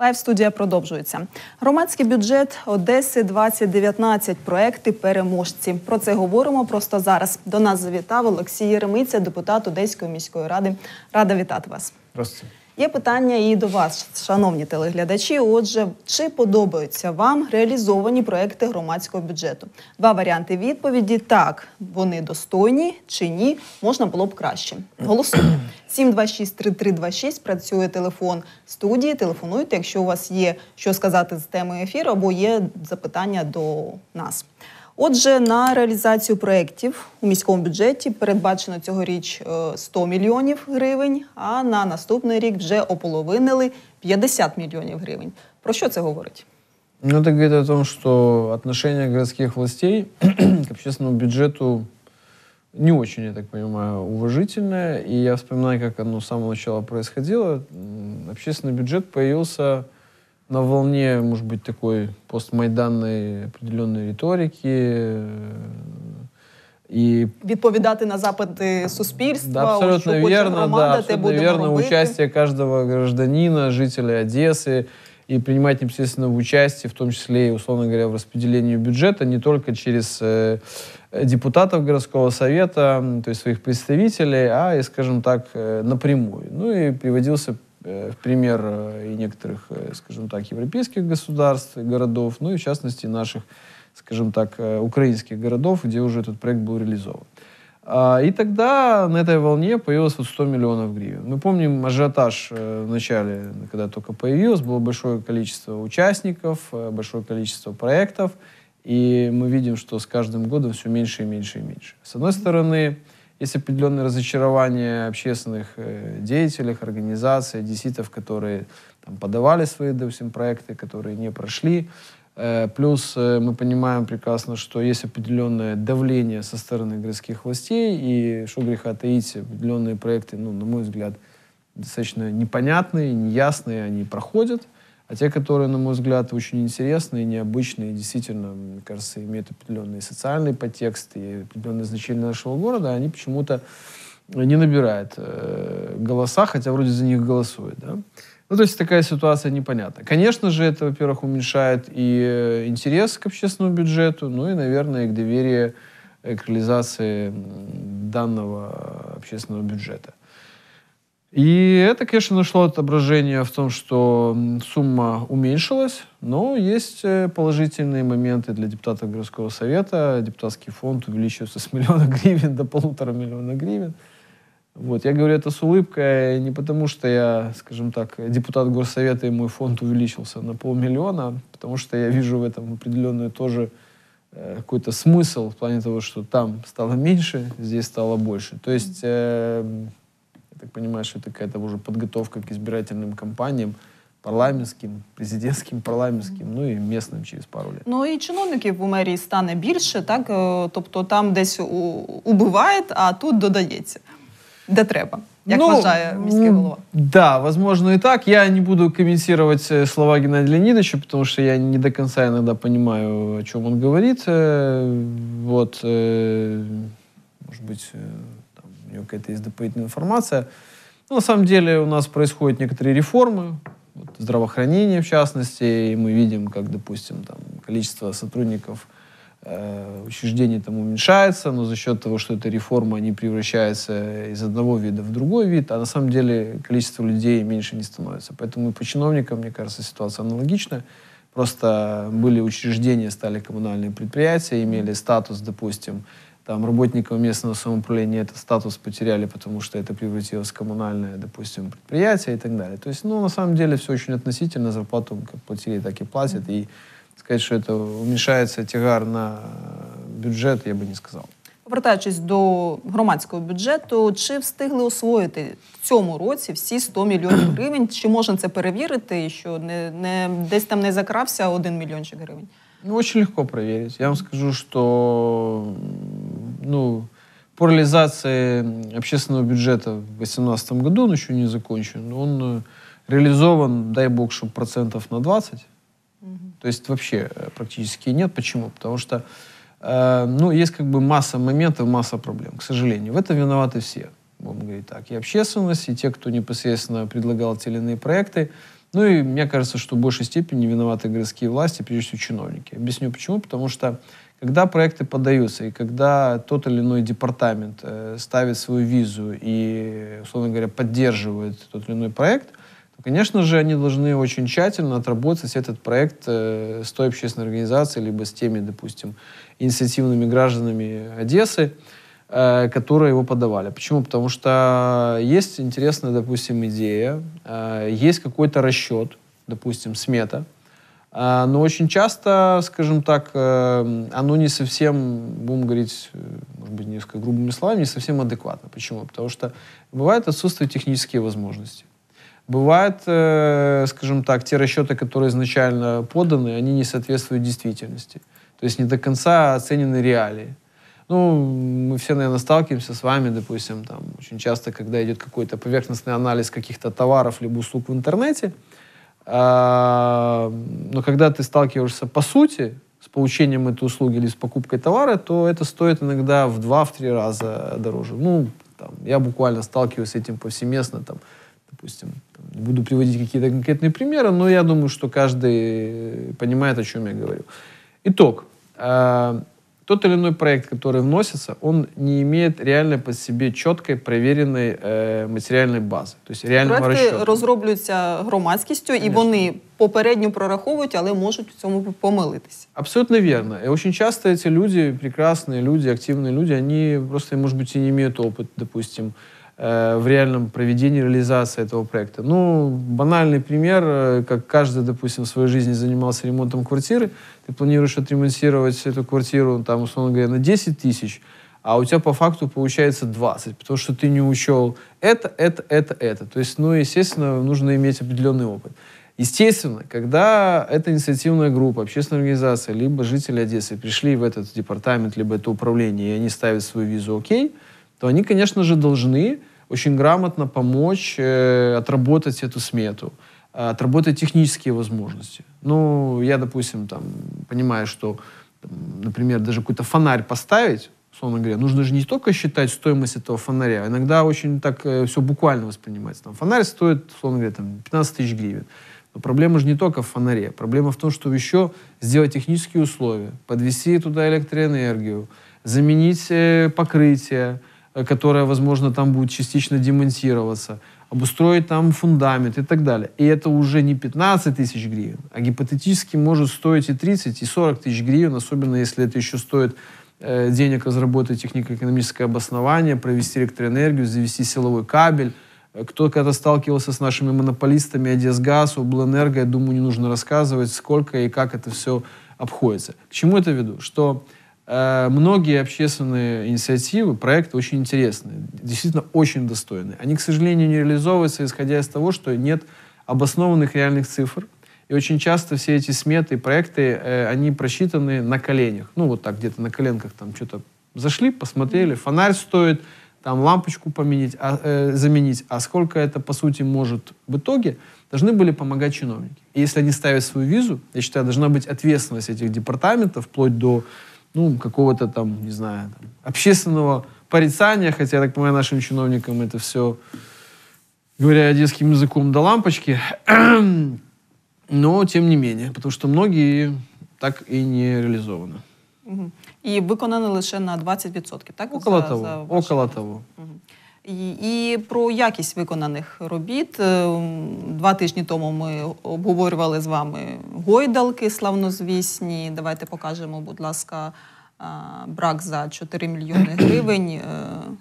Лайв студія продовжується. Громадський бюджет Одеси 2019 проекти переможці. Про це говоримо просто зараз. До нас завітав Олексій Єремиця, депутат Одеської міської ради. Рада вітати вас. Здравствуйте. Є питання і до вас, шановні телеглядачі. Отже, чи подобаються вам реалізовані проекти громадського бюджету? Два варіанти відповіді: так, вони достойні чи ні, можна було б краще. Голосуємо. 726-3326 працює телефон студії. Телефонуйте, якщо у вас є що сказати з теми ефіру або є запитання до нас. Отже, на реалізацію проєктів у міському бюджеті передбачено цьогоріч е, 100 мільйонів гривень, а на наступний рік вже ополовинили 50 мільйонів гривень. Про що це говорить? Ну, это говорит о том, что отношение городских властей к общественному бюджету не очень, я так понимаю, уважительное. И я вспоминаю, как оно с самого начала происходило. М, Общественный бюджет появился на волне, может быть, такой постмайданной определенной риторики. э, И Відповідати на запити суспільства, Да, абсолютно що хоче верно, громада, да, те абсолютно будемо верно. робити. Участие каждого гражданина, жителя Одессы и принимать непосредственно в участие, в том числе и, условно говоря, в распределении бюджета, не только через э, депутатов городского совета, м, то есть своих представителей, а и, скажем так, э, напрямую. Ну и приводился э, в пример э, и некоторых, э, скажем так, европейских государств, городов, ну и в частности наших, скажем так, э, украинских городов, где уже этот проект был реализован. А, И тогда на этой волне появилось вот 100 миллионов гривен. Мы помним ажиотаж э, в начале, когда только появилось, было большое количество участников, э, большое количество проектов, и мы видим, что с каждым годом все меньше и меньше и меньше. С одной стороны, есть определенное разочарование общественных э, деятелей, организаций, одесситов, которые там, подавали свои, допустим, проекты, которые не прошли. Э, Плюс э, мы понимаем прекрасно, что есть определенное давление со стороны городских властей, и что греха таить, определенные проекты, ну, на мой взгляд, достаточно непонятные, неясные, они проходят. А те, которые, на мой взгляд, очень интересные, необычные, действительно, мне кажется, имеют определенный социальный подтекст и определенное значение нашего города, они почему-то не набирают э, голоса, хотя вроде за них голосуют. Да? Ну, то есть такая ситуация непонятна. Конечно же, это, во-первых, уменьшает и э, интерес к общественному бюджету, ну и, наверное, и к доверию э, к реализации данного общественного бюджета. И это, конечно, нашло отображение в том, что сумма уменьшилась, но есть э, положительные моменты для депутатов городского совета. Депутатский фонд увеличивается с миллиона гривен до полутора миллиона гривен. Вот, я говорю это с улыбкой не потому, что я, скажем так, депутат горсовета и мой фонд увеличился на полмиллиона, потому что я вижу в этом определенный тоже э, какой-то смысл в плане того, что там стало меньше, здесь стало больше. То есть, э, я так понимаю, что это какая-то уже подготовка к избирательным кампаниям, парламентским, президентским, парламентским, ну и местным через пару лет. Ну і чиновників у мерії стане більше, так е, тобто там десь у- убивають, а тут додається, де треба, як Ну, вважає міський м, голова. Да, возможно и так. Я не буду комментировать э, слова Геннадия Леонидовича, потому что я не до конца иногда понимаю, о чем он говорит. Э, Вот, э, может быть, него какая-то есть дополнительная информация. Но на самом деле у нас происходят некоторые реформы, вот, здравоохранение в частности, и мы видим, как, допустим, там, количество сотрудников э, учреждений там уменьшается, но за счет того, что эта реформа не превращается из одного вида в другой вид, а на самом деле количество людей меньше не становится. Поэтому и по чиновникам, мне кажется, ситуация аналогичная. Просто были учреждения, стали коммунальные предприятия, имели статус, допустим, там работников местного самоуправления этот статус потеряли, потому что это превратилось в коммунальное, допустим, предприятие и так далее. То есть, ну, на самом деле все очень относительно, зарплату как платили, так и платят, и сказать, что это уменьшается тягар на бюджет, я бы не сказал. Повертаючись до громадського бюджету, чи встигли освоїти в цьому році всі 100 мільйонів гривень? Чи можна це перевірити, що не, не десь там не закрався один мільйончик гривень? Ну, очень легко проверить. Я вам скажу, что м, ну, по реализации общественного бюджета в 2018 году, он еще не закончен, он э, реализован, дай бог, чтобы процентов на 20. То есть вообще э, практически нет. Почему? Потому что э, ну, есть как бы масса моментов, масса проблем, к сожалению. В этом виноваты все, будем говорить так. И общественность, и те, кто непосредственно предлагал те или иные проекты. Ну и мне кажется, что в большей степени виноваты городские власти, прежде всего чиновники. Объясню почему. Потому что когда проекты подаются, и когда тот или иной департамент э, ставит свою визу и, условно говоря, поддерживает тот или иной проект, то, конечно же, они должны очень тщательно отработать этот проект э, с той общественной организацией, либо с теми, допустим, инициативными гражданами Одессы, которые его подавали. Почему? Потому что есть интересная, допустим, идея, э, есть какой-то расчет, допустим, смета, а, но очень часто, скажем так, э, оно не совсем, будем говорить, э, может быть, несколько грубыми словами, не совсем адекватно. Почему? Потому что бывает отсутствие технические возможности. Бывает, э, скажем так, те расчеты, которые изначально поданы, они не соответствуют действительности. То есть не до конца оценены реалии. Ну, мы все, наверное, сталкиваемся с вами, допустим, там, очень часто, когда идет какой-то поверхностный анализ каких-то товаров либо услуг в интернете, а, но когда ты сталкиваешься по сути с получением этой услуги или с покупкой товара, то это стоит иногда в два-три раза дороже. Ну, там, я буквально сталкиваюсь с этим повсеместно, там, допустим, там, не буду приводить какие-то конкретные примеры, но я думаю, что каждый понимает, о чем я говорю. Итог. А, тот или иной проект, который вносится, он не имеет реально по себе четкой, проверенной э, матеріальної бази. Тобто реального Проекти розчету. розроблюються громадськістю, і Конечно. вони попередньо прораховують, але можуть в цьому помилитися. Абсолютно верно. И очень часто эти люди, прекрасные люди, активные люди, они просто, может быть, и не имеют опыт, допустим, э, в реальном проведении, реализации этого проекта. Ну, банальный пример, э, как каждый, допустим, в своей жизни занимался ремонтом квартиры, ты планируешь отремонтировать эту квартиру, там, условно говоря, на 10 тысяч, а у тебя по факту получается 20, потому что ты не учел это, это, это, это. То есть, ну, естественно, нужно иметь определенный опыт. Естественно, когда эта инициативная группа, общественная организация, либо жители Одессы пришли в этот департамент, либо это управление, и они ставят свою визу «Окей», то они, конечно же, должны очень грамотно помочь э, отработать эту смету, э, отработать технические возможности. Ну, я, допустим, там, понимаю, что, там, например, даже какой-то фонарь поставить, условно говоря, нужно же не только считать стоимость этого фонаря, иногда очень так э, все буквально воспринимается. Там, фонарь стоит, условно говоря, там, 15 тысяч гривен. Но проблема же не только в фонаре. Проблема в том, что еще сделать технические условия, подвести туда электроэнергию, заменить э, покрытие, э, которое, возможно, там будет частично демонтироваться, обустроить там фундамент и так далее. И это уже не 15 тысяч гривен, а гипотетически может стоить и 30, и 40 тысяч гривен, особенно если это еще стоит э, денег разработать технико-экономическое обоснование, провести электроэнергию, завести силовой кабель. Э, Кто когда сталкивался с нашими монополистами Одесгаз, Облэнерго, я думаю, не нужно рассказывать, сколько и как это все обходится. К чему это веду? Что многие общественные инициативы, проекты очень интересные, действительно очень достойные. Они, к сожалению, не реализовываются, исходя из того, что нет обоснованных реальных цифр. И очень часто все эти сметы и проекты, э, они просчитаны на коленях. Ну, вот так где-то на коленках там что-то зашли, посмотрели, фонарь стоит, там лампочку поменять, а, э, заменить. А сколько это, по сути, может в итоге, должны были помогать чиновники. И если они ставят свою визу, я считаю, должна быть ответственность этих департаментов, вплоть до ну, какого-то там, не знаю, там, общественного порицания, хотя, я так понимаю, нашим чиновникам это все, говоря одесским языком, до лампочки. Но, тем не менее, потому что многие так и не реализованы. Мгм. І виконано лише на 20%, так? Около За- того, за вашими около того. Мгм. І, і про якість виконаних робіт. Е, Два тижні тому ми обговорювали з вами гойдалки славнозвісні. Давайте покажемо, будь ласка, брак за 4 мільйони гривень, е,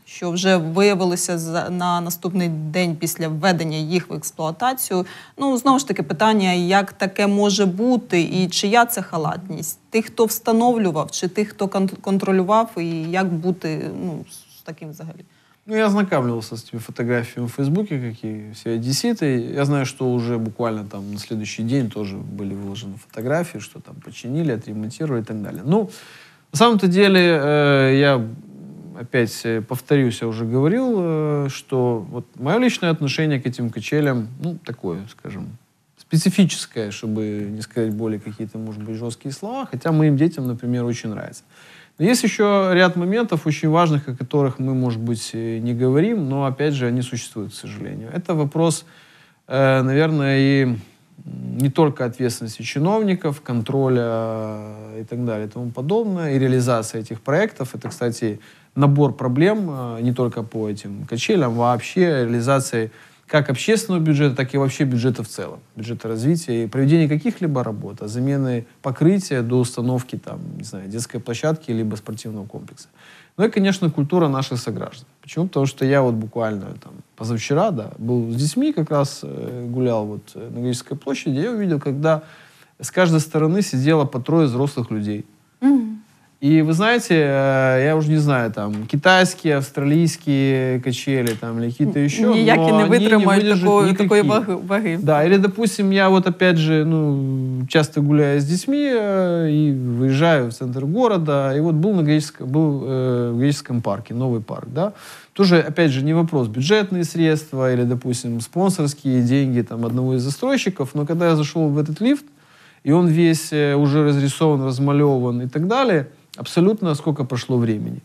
що вже виявилося на наступний день після введення їх в експлуатацію. Ну, знову ж таки, питання, як таке може бути, і чия це халатність? Тих, хто встановлював, чи тих, хто кон- контролював, і як бути ну, з таким взагалі? Ну, я ознакомливался с этими фотографиями в Фейсбуке, как и все одесситы. Я знаю, что уже буквально там на следующий день тоже были выложены фотографии, что там починили, отремонтировали и так далее. Ну, на самом-то деле, э, я опять повторюсь, я уже говорил, э, что вот мое личное отношение к этим качелям, ну, такое, скажем, специфическое, чтобы не сказать более какие-то, может быть, жесткие слова, хотя моим детям, например, очень нравится. Но есть еще ряд моментов очень важных, о которых мы, может быть, э, не говорим, но, опять же, они существуют, к сожалению. Это вопрос, э, наверное, и не только ответственности чиновников, контроля и так далее и тому подобное, и реализация этих проектов. Это, кстати, набор проблем э, не только по этим качелям, вообще реализации как общественного бюджета, так и вообще бюджета в целом, бюджета развития и проведения каких-либо работ, а замены покрытия до установки там, не знаю, детской площадки либо спортивного комплекса. Ну и, конечно, культура наших сограждан. Почему? Потому что я вот буквально там позавчера, да, был с детьми, как раз э, гулял вот э, на Греческой площади, я увидел, когда с каждой стороны сидело по трое взрослых людей. И вы знаете, э, я уже не знаю, там, китайские, австралийские качели, там, или какие-то еще, Ніякі но не они витримають выдержат такої, такої никакие. ваги. ваги. Да, или, допустим, я вот опять же, ну, часто гуляю с детьми э, и выезжаю в центр города, и вот был, на греческом, был э, в греческом парке, новый парк, да, тоже, опять же, не вопрос, бюджетные средства или, допустим, спонсорские деньги там одного из застройщиков, но когда я зашел в этот лифт, и он весь э, уже разрисован, размалеван и так далее, абсолютно сколько прошло времени.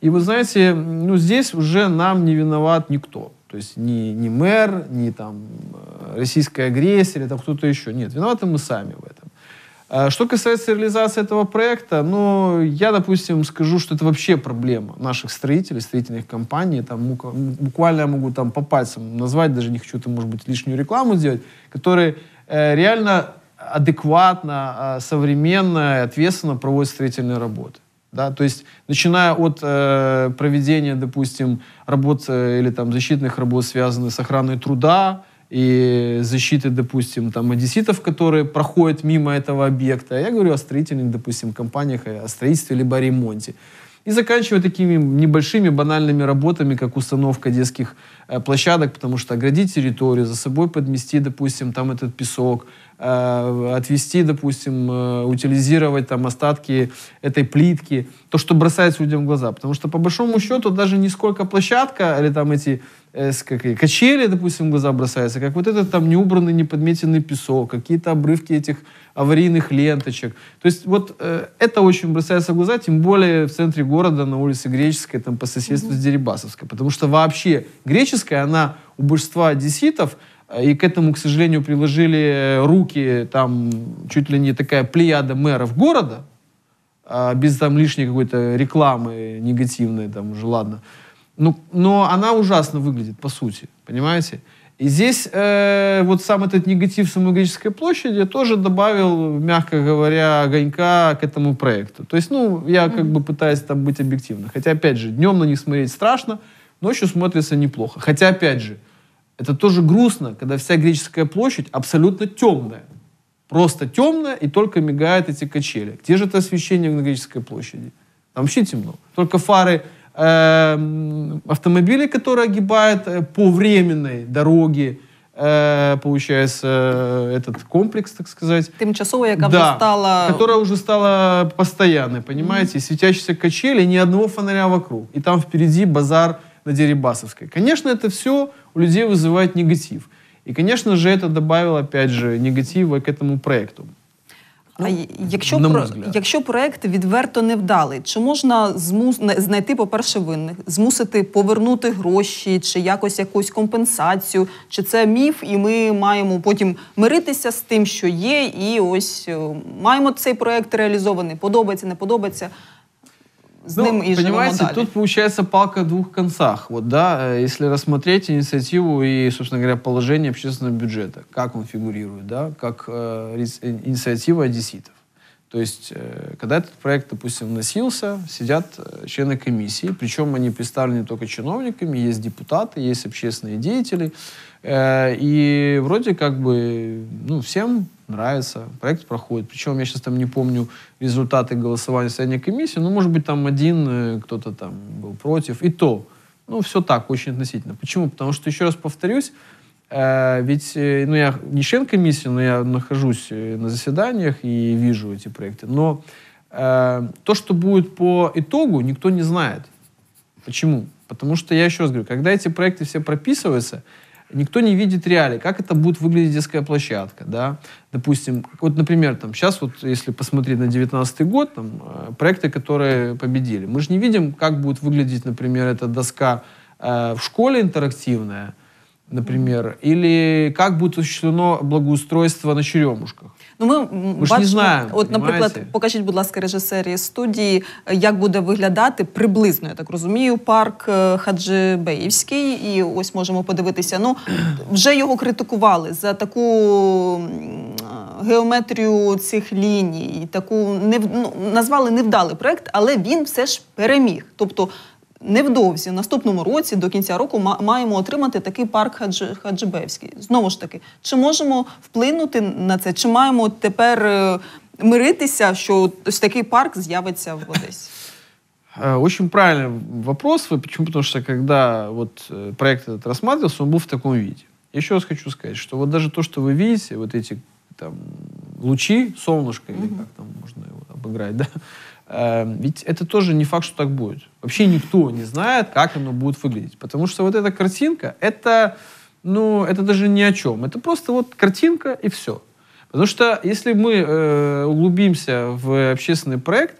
И вы знаете, ну, здесь уже нам не виноват никто. То есть ни, ни мэр, ни там э, российская агрессия или там кто-то еще. Нет, виноваты мы сами в этом. А Что касается реализации этого проекта, ну, я, допустим, скажу, что это вообще проблема наших строителей, строительных компаний. Там, буквально я могу там по пальцам назвать, даже не хочу, там, может быть, лишнюю рекламу сделать, которые э, реально адекватно, а, современно ответственно проводят строительные работы. Да, то есть, начиная от э, проведения, допустим, работ э, или там защитных работ, связанных с охраной труда и защиты, допустим, там одесситов, которые проходят мимо этого объекта. Я говорю о строительных, допустим, компаниях, о строительстве либо о ремонте. И заканчивая такими небольшими банальными работами, как установка детских э, площадок, потому что оградить территорию, за собой подмести, допустим, там этот песок, отвести, допустим, э, утилизировать там остатки этой плитки, то, что бросается людям в глаза. Потому что, по большому счету, даже не сколько площадка или там эти э, как качели, допустим, в глаза бросаются, как вот этот там неубранный, неподметенный песок, какие-то обрывки этих аварийных ленточек. То есть вот э, это очень бросается в глаза, тем более в центре города, на улице Греческой, там по соседству с Дерибасовской. Потому что вообще Греческая, она у большинства одесситов, э, и к этому, к сожалению, приложили э, руки там чуть ли не такая плеяда мэров города, а, без там лишней какой-то рекламы негативной, там уже ладно. Ну, но она ужасно выглядит, по сути, понимаете? И здесь э, вот сам этот негатив самой Греческой площади тоже добавил, мягко говоря, огонька к этому проекту. То есть, ну, я как бы пытаюсь там быть объективным. Хотя, опять же, днем на них смотреть страшно, ночью смотрится неплохо. Хотя, опять же, это тоже грустно, когда вся Греческая площадь абсолютно темная. Просто темная, и только мигают эти качели. Где же это освещение на Греческой площади? Там вообще темно. Только фары эм, автомобилей, которые огибают э, по временной дороге, э, получается, э, этот комплекс, так сказать. Тимчасово, яка вже Да, стала Которая уже стала постоянной, понимаете? И светящиеся качели, ни одного фонаря вокруг. И там впереди базар на Дерибасовской. Конечно, это все у людей вызывает негатив. И, конечно же, это добавило, опять же, негатива к этому проекту. А й- якщо, на мой про, взгляд. якщо проект відверто невдалий, чи можна змус, не- знайти, по-перше, винних, змусити повернути гроші, чи якось якусь компенсацію, чи це міф, і ми маємо потім миритися з тим, що є, і ось е, маємо цей проект реалізований, подобається, не подобається. З Ну, ним живемо понимаете, тут получается палка о двух концах. Вот, да, э, если рассмотреть инициативу и, собственно говоря, положение общественного бюджета, как он фигурирует, да, как э, инициатива одесситов. То есть, э, когда этот проект, допустим, вносился, сидят э, члены комиссии, причем они представлены только чиновниками, есть депутаты, есть общественные деятели, э, и вроде как бы, ну, всем нравится, проект проходит. Причем я сейчас там не помню результаты голосования состояния комиссии, ну, может быть, там один кто-то там был против, и то. Ну, все так, очень относительно. Почему? Потому что, еще раз повторюсь, ведь, э, ну, я не член комиссии, но я нахожусь э, на заседаниях и вижу эти проекты. Но э, то, что будет по итогу, никто не знает. Почему? Потому что, я еще раз говорю, когда эти проекты все прописываются, никто не видит реалии, как это будет выглядеть детская площадка, да, допустим, вот, например, там, сейчас вот, если посмотреть на 19 год, там, э, проекты, которые победили, мы же не видим, как будет выглядеть, например, эта доска э, в школе интерактивная, например, или как будет осуществлено благоустройство на Черемушках. Ну, ми, Ми ж не знаємо, от, наприклад, покажіть, будь ласка, режисері студії, як буде виглядати приблизно, я так розумію, парк е, Хаджибеївський. І ось можемо подивитися. Ну, вже його критикували за таку е, геометрію цих ліній, таку нев, ну, назвали невдалий проект, але він все ж переміг. Тобто невдовзі, в наступному році, до кінця року, ма- маємо отримати такий парк Хадж, Хаджибеївський. Знову ж таки, чи можемо вплинути на це? Чи маємо тепер е, миритися, що ось такий парк з'явиться в Одесі? Э, Очень правильный вопрос. Вы- Почему? Потому что когда вот э, проект этот рассматривался, он был в таком виде. Еще раз хочу сказать, что вот даже то, что вы видите, вот эти там лучи, солнышко, или как там можно его обыграть, да, э, ведь это тоже не факт, что так будет. Вообще никто не знает, как оно будет выглядеть. Потому что вот эта картинка, это, ну, это даже ни о чем. Это просто вот картинка и все. Потому что если мы э, углубимся в общественный проект,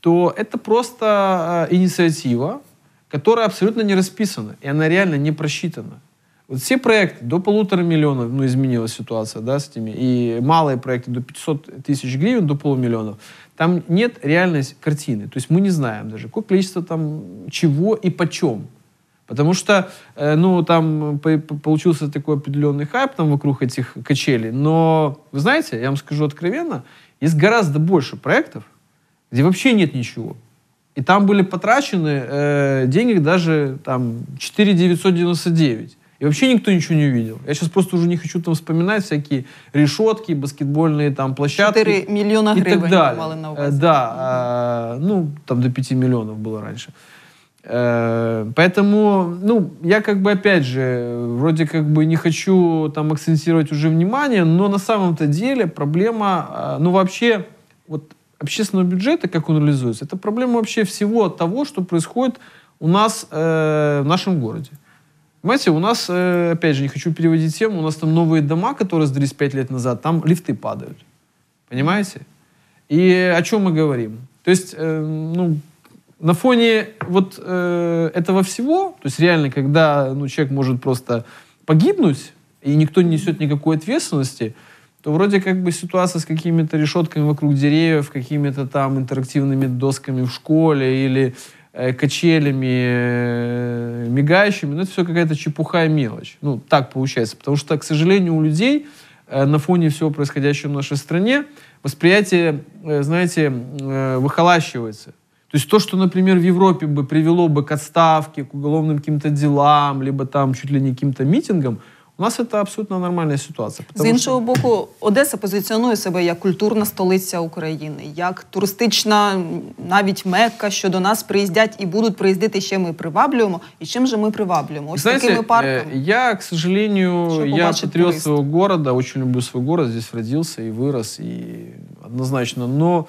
то это просто э, инициатива, которая абсолютно не расписана, и она реально не просчитана. Вот все проекты до полутора миллионов, ну, изменилась ситуация, да, с этими, и малые проекты до 500 тысяч гривен, до полумиллионов, там нет реальной картины. То есть мы не знаем даже, какое количество там чего и почем. Потому что, э, ну, там по- по- получился такой определенный хайп там вокруг этих качелей. Но, вы знаете, я вам скажу откровенно, есть гораздо больше проектов, где вообще нет ничего. И там были потрачены э, денег даже там 4 999. И вообще никто ничего не увидел. Я сейчас просто уже не хочу там вспоминать всякие решетки, баскетбольные там площадки. 4 мільйона и гривень так далее. мали на Э, увазі. Да, а, ну, там до 5 миллионов было раньше. Э, Поэтому, ну, я как бы, опять же, вроде как бы не хочу там акцентировать уже внимание, но на самом-то деле проблема, а, ну, вообще, вот общественного бюджета, как он реализуется, это проблема вообще всего того, что происходит у нас э, в нашем городе. Понимаете, у нас, э, опять же, не хочу переводить тему, у нас там новые дома, которые сдались 5 лет назад, там лифты падают. Понимаете? И о чем мы говорим? То есть, э, ну, на фоне вот э, этого всего, то есть реально, когда ну, человек может просто погибнуть, и никто не несет никакой ответственности, то вроде как бы ситуация с какими-то решетками вокруг деревьев, какими-то там интерактивными досками в школе или качелями э, мигающими, ну это все какая-то чепуха и мелочь. Ну, так получается. Потому что, к сожалению, у людей э, на фоне всего происходящего в нашей стране восприятие, э, знаете, э, выхолащивается. То есть то, что, например, в Европе бы привело бы к отставке, к уголовным каким-то делам, либо там чуть ли не каким-то митингам, у нас это абсолютно нормальная ситуация. З потому іншого что- боку, Одеса позиціонує себе як культурна столиця України, як туристична м, навіть мекка, що до нас приїздять і будуть приїздити ще ми приваблюємо. І чим же ми приваблюємо? Ось Знаете, такими э, парками. я, к сожалению, Что я побачит патриот турист. своего города, очень люблю свой город, здесь родился и вырос, и однозначно. Но, вы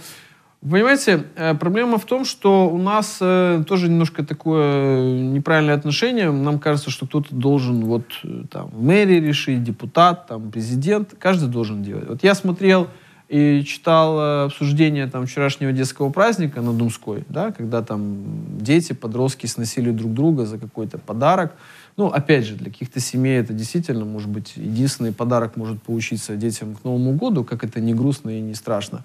понимаете, э, проблема в том, что у нас э, тоже немножко такое неправильное отношение. Нам кажется, что кто-то должен вот э, там в мэрии решить, депутат, там президент, каждый должен делать. Вот я смотрел и читал э, обсуждение там вчерашнего детского праздника на Думской, да, когда там дети, подростки сносили друг друга за какой-то подарок. Ну, опять же, для каких-то семей это действительно, может быть, единственный подарок может получиться детям к Новому году, как это не грустно и не страшно.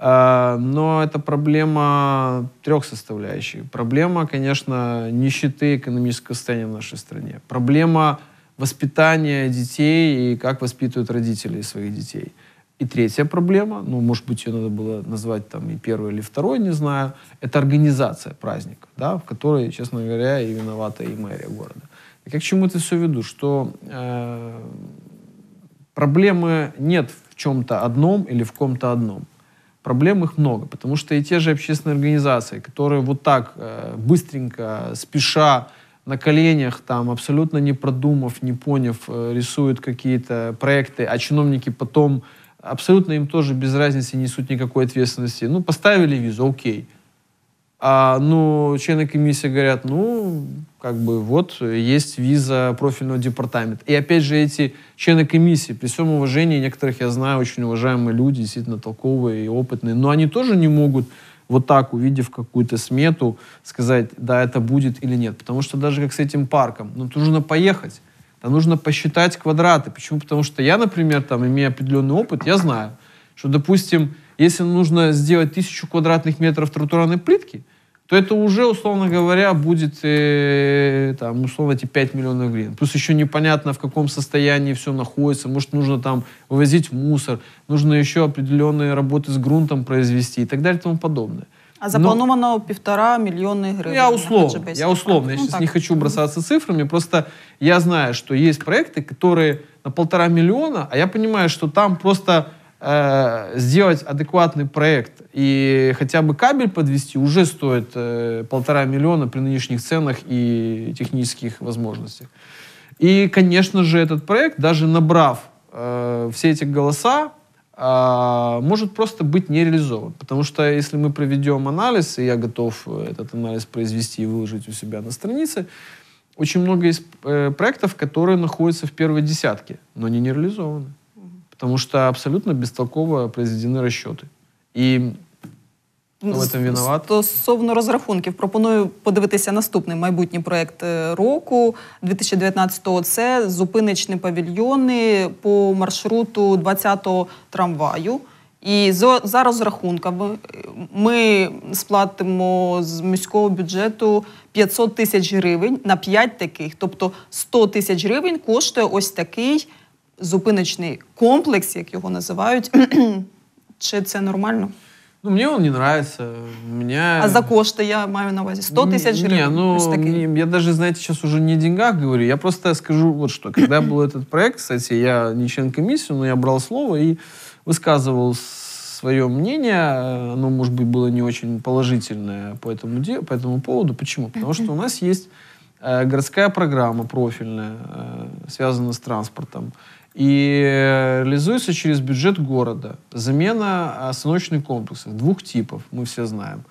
А, Но это проблема трех составляющих. Проблема, конечно, нищеты экономического состояния в нашей стране. Проблема воспитания детей и как воспитывают родители своих детей. И третья проблема, ну, может быть, ее надо было назвать там и первой, или второй, не знаю, это организация праздника, да, в которой, честно говоря, и виновата и мэрия города. Так я к чему это все веду? Что э, проблемы нет в чем-то одном или в ком-то одном. Проблем их много, потому что и те же общественные организации, которые вот так э, быстренько, спеша, на коленях, там, абсолютно не продумав, не поняв, э, рисуют какие-то проекты, а чиновники потом абсолютно им тоже без разницы не несут никакой ответственности. Ну, поставили визу, окей. А, ну, члены комиссии говорят, ну, как бы вот есть виза профильного департамента. И опять же эти члены комиссии, при всем уважении, некоторых я знаю, очень уважаемые люди, действительно толковые и опытные, но они тоже не могут вот так, увидев какую-то смету, сказать, да, это будет или нет. Потому что даже как с этим парком, ну, нужно поехать. Там нужно посчитать квадраты. Почему? Потому что я, например, там, имея определенный опыт, я знаю, что, допустим, если нужно сделать тысячу квадратных метров тротуарной плитки, то это уже, условно говоря, будет, э, там, условно, эти 5 миллионов гривен. Плюс еще непонятно, в каком состоянии все находится. Может, нужно там вывозить мусор, нужно еще определенные работы с грунтом произвести и так далее и тому подобное. А заплановано півтора мільйони Ну, гривень. я условно, я условно, я Ну, сейчас так. не хочу бросаться цифрами, просто я знаю, что есть проекты, которые на полтора миллиона, а я понимаю, что там просто э, сделать адекватный проект и хотя бы кабель подвести уже стоит э, полтора миллиона при нынешних ценах и технических возможностях. И, конечно же, этот проект, даже набрав э, все эти голоса, а, может просто быть не реализован. Потому что если мы проведем анализ, и я готов э, этот анализ произвести и выложить у себя на странице, очень много есть э, проектов, которые находятся в первой десятке, но они не реализованы. Потому что абсолютно бестолково произведены расчеты. И Ну, Хто в этом виноват? Стосовно розрахунків, пропоную подивитися наступний майбутній проект е, року 2019-го. Це зупиночні павільйони по маршруту 20-го трамваю. І за, за розрахунками е, ми сплатимо з міського бюджету 500 тисяч гривень на 5 таких. Тобто 100 тисяч гривень коштує ось такий зупиночний комплекс, як його називають. Чи це нормально? ну, мне он не нравится. Меня... А за кошти я маю на увазі 100 тисяч гривень. Не, ну, мне- я даже, знаете, сейчас уже не о деньгах говорю. Я просто скажу вот что. Когда был этот проект, кстати, я не член комиссии, но я брал слово и высказывал свое мнение. Оно, может быть, было не очень положительное по этому, де- по этому поводу. Почему? Потому что у нас есть э, городская программа профильная, э, связанная с транспортом. И э, реализуется через бюджет города. Замена остановочных комплексов двух типов, мы все знаем.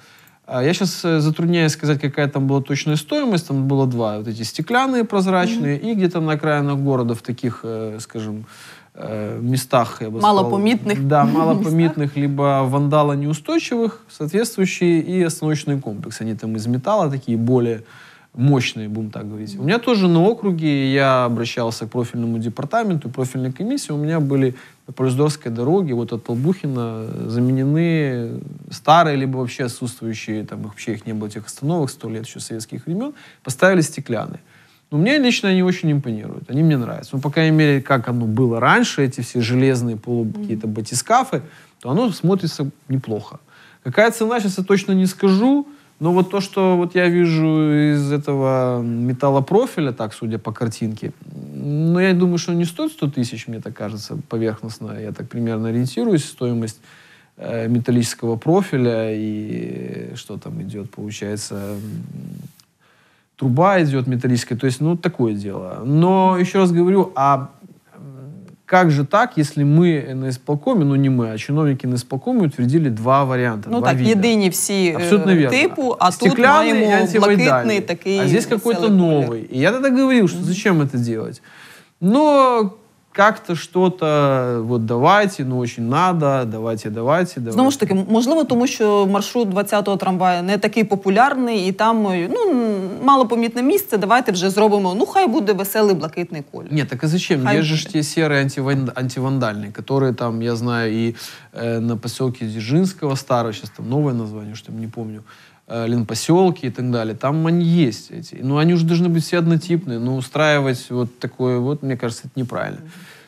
А Я сейчас затрудняюсь сказать, какая там была точная стоимость. Там было два. Вот эти стеклянные, прозрачные, и где-то на окраинах города в таких, э, скажем, э, местах, я бы сказал. Малопомітних Да, малопомітных, либо вандала неустойчивых, соответствующие и остановочные комплексы. Они там из металла такие более мощные, будем так говорить. У меня тоже на округе я обращался к профильному департаменту, профильной комиссии. У меня были Полюсдорской дороге, вот от Толбухина, заменены старые, либо вообще отсутствующие, там вообще их не было, этих остановок, сто лет еще советских времен, поставили стеклянные. Но мне лично они очень импонируют, они мне нравятся. Ну, по крайней мере, как оно было раньше, эти все железные полу какие-то батискафы, то оно смотрится неплохо. Какая цена, сейчас я точно не скажу, но вот то, что вот я вижу из этого металлопрофиля, так, судя по картинке, ну, я думаю, что не стоит 100 тысяч, мне так кажется, поверхностно. Я так примерно ориентируюсь, стоимость э, металлического профиля и что там идет, получается, труба идет металлическая, то есть, ну, такое дело. Но, еще раз говорю, а как же так, если мы на исполкоме, ну не мы, а чиновники на исполкоме утвердили два варианта, Ну два так, вида. єдині всі е, Абсолютно верно. типу, а тут Стеклянный и маємо блакитний антивандальный. такий. А здесь какой-то веселий колір. новый. И я тогда говорил, что зачем это делать. Но как-то что-то, вот давайте, ну очень надо, давайте, давайте, давайте. Знову ж таки, можливо, тому що маршрут 20-го трамваю не такий популярний, і там е, ну, малопомітне місце. Давайте вже зробимо. Ну, хай буде веселий блакитний колір. Нет, так а зачем? Хай Есть же ж будет. те серые антиван- антивандальные, которые там, я знаю, и э, на поселке Дзержинского старого, сейчас там новое название, что я не помню, э, Ленпоселки и так далее. Там они есть эти. Но они уже должны быть все однотипные. Но устраивать вот такое вот, мне кажется, это неправильно.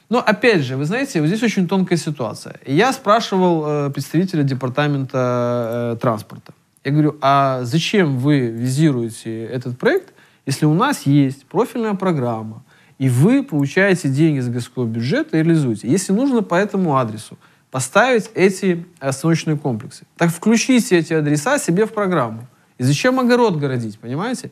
Но опять же, вы знаете, вот здесь очень тонкая ситуация. Я спрашивал э, представителя департамента э, транспорта. Я говорю, а зачем вы визируете этот проект, если у нас есть профильная программа, и вы получаете деньги из городского бюджета и реализуете. Если нужно по этому адресу поставить эти остановочные комплексы, так включите эти адреса себе в программу. И зачем огород городить, понимаете?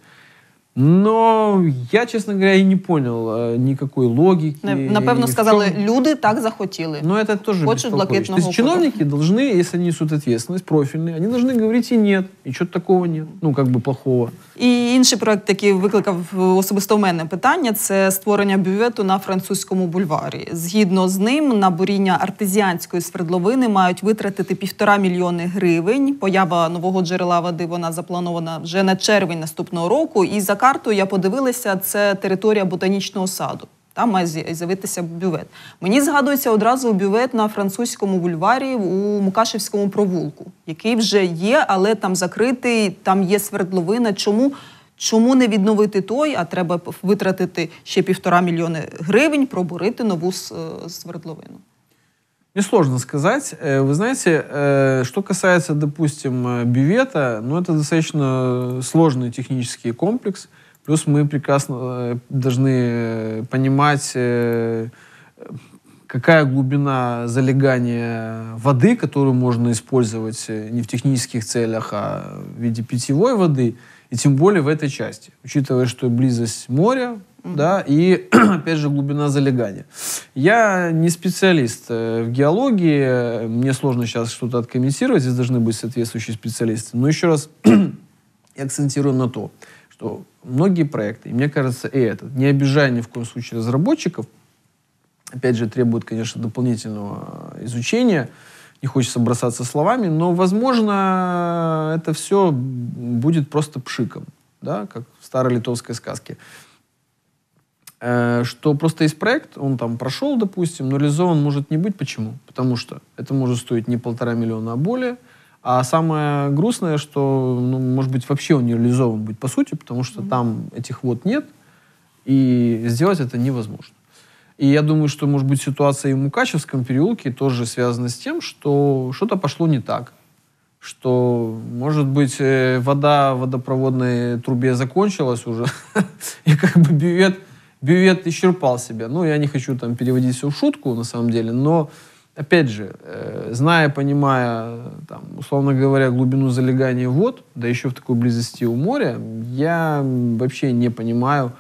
Но я, честно говоря, и не понял э, никакой логики. Не- и Напевно, в сказали, чем- люди так захотіли. но это тоже Хочешь бестолково. блокетного То есть чиновники должны, если они несут ответственность профильные, они должны говорить и нет, и что-то такого нет, ну, как бы плохого. І інший проект, який викликав е, особисто в мене питання, це створення бювету на французькому бульварі. Згідно з ним, на буріння артезіанської свердловини мають витратити півтора мільйони гривень. Поява нового джерела води вона запланована вже на червень наступного року. І за картою я подивилася, це територія ботанічного саду. Там має з'я- з'явитися бювет. Мені згадується одразу бювет на французькому бульварі у Мукашевському провулку, який вже є, але там закритий, там є свердловина. Чому? Чому не відновити той, а треба витратити ще півтора мільйони гривень, пробурити нову с- е, свердловину? Мне сложно сказать. Э, Вы знаете, э, что касается, допустим, э, бювета, ну, это достаточно сложный технический комплекс. Плюс мы прекрасно э, должны э, понимать, э, какая глубина залегания воды, которую можно использовать не в технических целях, а в виде питьевой воды, и тем более в этой части, учитывая, что близость моря, да, и, опять же, глубина залегания. Я не специалист в геологии, мне сложно сейчас что-то откомментировать, здесь должны быть соответствующие специалисты. Но еще раз я акцентирую на то, что многие проекты, и мне кажется, и этот, не обижая ни в коем случае разработчиков, опять же, требует, конечно, дополнительного изучения, не хочется бросаться словами, но, возможно, это все будет просто пшиком, да, как в старой литовской сказке. Э, Что просто есть проект, он там прошел, допустим, но реализован может не быть. Почему? Потому что это может стоить не полтора миллиона, а более. А самое грустное, что, ну, может быть, вообще он не реализован будет по сути, потому что там этих вод нет, и сделать это невозможно. И я думаю, что, может быть, ситуация и в Мукачевском переулке тоже связана с тем, что что-то пошло не так. Что, может быть, э, вода в водопроводной трубе закончилась уже, и как бы бювет, бювет исчерпал себя. Ну, я не хочу там переводить все в шутку, на самом деле, но, опять же, э, зная, понимая, там, условно говоря, глубину залегания вод, да еще в такой близости у моря, я вообще не понимаю,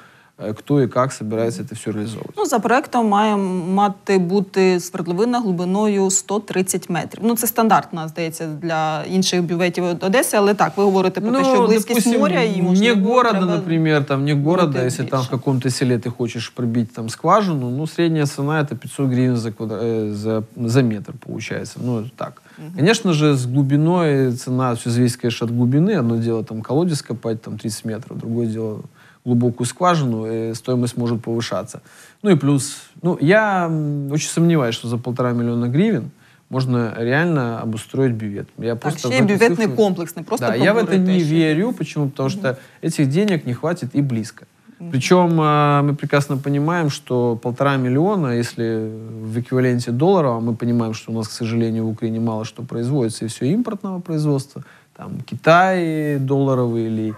кто и как собирается это все реализовывать. Ну, за проектом має мати бути свердловина глибиною 130 метрів. Ну, це стандартна, здається, для інших бюветів Одеси, але так, ви говорите про те, що близькість Ну, допустим, моря і вне можливо, города, треба- например, там вне города, будет если там в меньше. каком-то селе ты хочешь пробить там скважину, ну, средняя цена это 500 гривен за, квадра- э, за, за метр получается. Ну, это так. Конечно же, с глубиной цена, все зависит, конечно, от глубины. Одно дело там колодец копать, там 30 метров, другое дело глубокую скважину, и стоимость может повышаться. Ну и плюс, ну, я очень сомневаюсь, что за полтора миллиона гривен можно реально обустроить бювет. Я Так, просто ще й в эту бюветний цифру- комплекс, не просто да, я в это не а ще й- верю. Почему? Потому что этих денег не хватит и близко. Причем э, мы прекрасно понимаем, что полтора миллиона, если в эквиваленте долларов, а мы понимаем, что у нас, к сожалению, в Украине мало что производится, и все импортного производства, там Китай долларовый или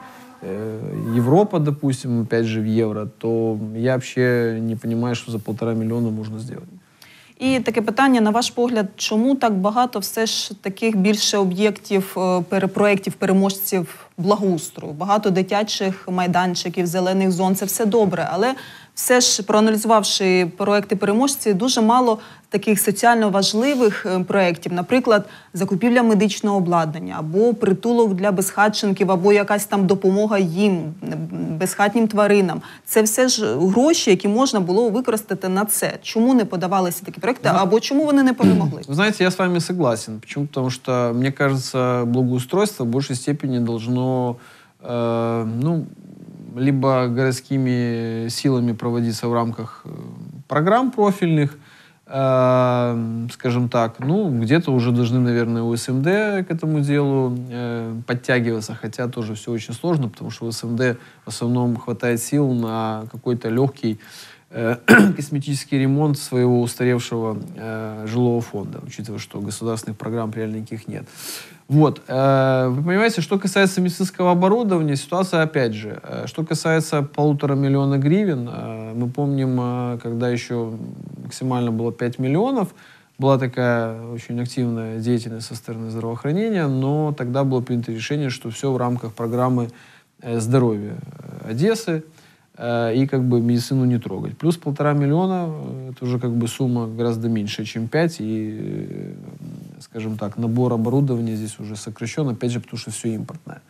Европа, допустим, опять же в евро, то я вообще не понимаю, что за полтора миллиона можно сделать. І таке питання, на ваш погляд, чому так багато все ж таких більше об'єктів, е, перепроєктів, переможців благоустрою? Багато дитячих майданчиків, зелених зон це все добре, але все ж проаналізувавши проекти переможці, дуже мало таких соціально важливих е, проєктів, наприклад, закупівля медичного обладнання, або притулок для безхатченків, або якась там допомога їм, безхатнім тваринам. Це все ж гроші, які можна було використати на це. Чому не подавалися такі проекти, або чому вони не перемогли? Вы знаете, я с вами согласен. Почему? Потому что, мне кажется, благоустройство в большей степени должно, э, ну, либо городскими силами проводиться в рамках э, программ профильных, э, скажем так, ну, где-то уже должны, наверное, УСМД к этому делу э, подтягиваться, хотя тоже все очень сложно, потому что у СМД в основном хватает сил на какой-то легкий э, косметический ремонт своего устаревшего э, жилого фонда, учитывая, что государственных программ реально никаких нет. Вот. э, Вы понимаете, что касается медицинского оборудования, ситуация опять же. э, Что касается полутора миллиона гривен, э, мы помним, когда еще максимально было 5 миллионов, была такая очень активная деятельность со стороны здравоохранения, но тогда было принято решение, что все в рамках программы здоровья Одессы, и как бы медицину не трогать. Плюс полтора миллиона, это уже как бы сумма гораздо меньше, чем 5, и, скажем так, набор оборудования здесь уже сокращен, опять же, потому что все импортное.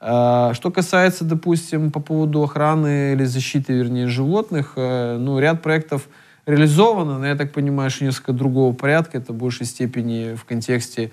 А, Что касается, допустим, по поводу охраны или защиты, вернее, животных, э, ну, ряд проектов реализовано, но я так понимаю, что несколько другого порядка. Это в большей степени в контексте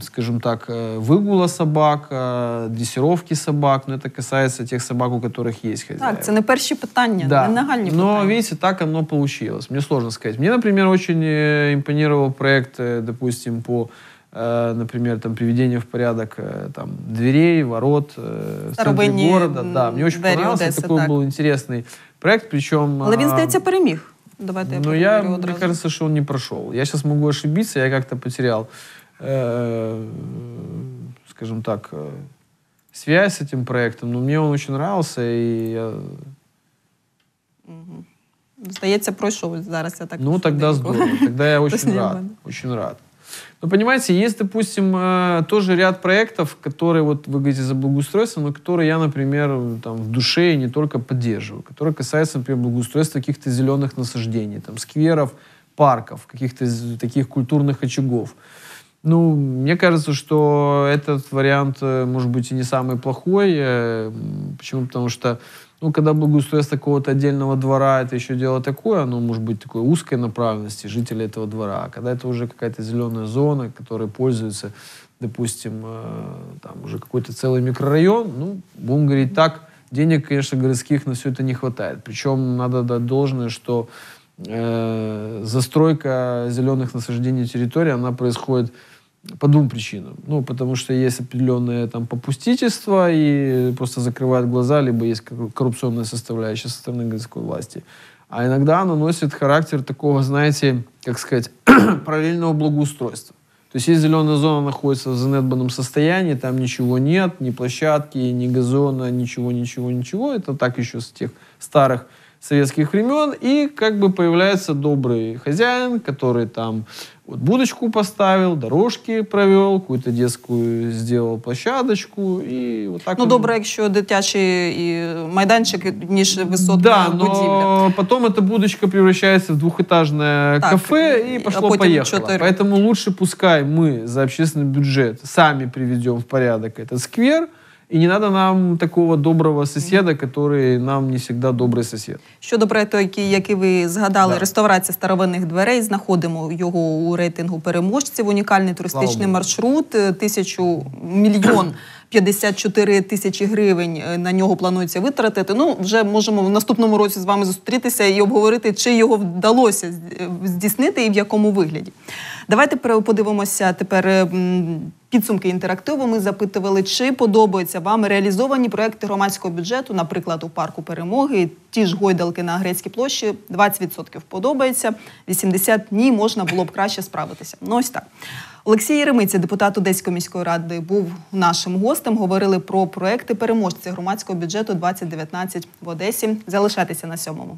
скажем так, э, выгула собак, э, дрессировки собак, но это касается тех собак, у которых есть хозяева. Так, це не перші питання, Да. не нагальні Но, питання. видите, так оно получилось. Мне сложно сказать. Мне, например, очень э, импонировал проект, э, допустим, по, э, например, там, приведению в порядок э, там, дверей, ворот э, в центре Старовинні, города. Да, мне очень двері понравился. Одеси, Такой так. был интересный проект, причем... Але він, а, здається, переміг. Давайте я ну, перевірю я, мне одразу. кажется, что он не прошел. Я сейчас могу ошибиться, я как-то потерял, э, скажем так, э, связь с этим проектом, но мне он очень нравился, и я Здається, пройшов зараз. Я так Ну, тогда здорово. Тогда я очень рад. Очень рад. Но понимаете, есть, допустим, э, тоже ряд проектов, которые, вот вы говорите за благоустройство, но которые я, например, там, в душе и не только поддерживаю, которые касаются, например, благоустройства каких-то зеленых насаждений, там, скверов, парков, каких-то таких культурных очагов. Ну, мне кажется, что этот вариант, э, может быть, и не самый плохой. Э, Почему? Потому что, ну, когда благоустройство какого-то отдельного двора, это еще дело такое, оно может быть такой узкой направленности жителей этого двора. А когда это уже какая-то зеленая зона, которой пользуется, допустим, э, там уже какой-то целый микрорайон, ну, будем говорить так, денег, конечно, городских на все это не хватает. Причем надо дать должное, что застройка зеленых насаждений территории, она происходит по двум причинам. Ну, потому что есть определенное там попустительство и просто закрывают глаза, либо есть корру- коррупционная составляющая со стороны городской власти. А иногда оно носит характер такого, знаете, как сказать, параллельного благоустройства. То есть если зеленая зона находится в занедбанном состоянии, там ничего нет, ни площадки, ни газона, ничего, ничего, ничего. Это так еще с тех старых советских времен. И как бы появляется добрый хозяин, который там вот будочку поставил, дорожки провел, какую-то детскую сделал площадочку. И вот так Ну, вот- добре, якщо дитячий і майданчик, ніж висотна да, будівля. но потом эта будочка превращается в двухэтажное Так, кафе и а пошло-поехало. потом чотири. Поэтому лучше пускай мы за общественный бюджет сами приведем в порядок этот сквер, и не надо нам такого доброго соседа, который нам не всегда добрый сосед. Щодо проекту, який, який ви згадали, Да. реставрація старовинних дверей, знаходимо його у рейтингу переможців. Унікальний туристичний маршрут, е, тисячу мільйон. 54 тисячі гривень е, на нього планується витратити. Ну, вже можемо в наступному році з вами зустрітися і обговорити, чи його вдалося е, здійснити і в якому вигляді. Давайте подивимося тепер е, підсумки інтерактиву. Ми запитували, чи подобаються вам реалізовані проекти громадського бюджету, наприклад, у парку перемоги, ті ж гойдалки на Грецькій площі. 20% подобається, 80% ні, можна було б краще справитися. Ну ось так. Олексій Єремиця, депутат Одеської міської ради, був нашим гостем. Говорили про проекти переможці громадського бюджету 2019 в Одесі. Залишайтеся на сьомому.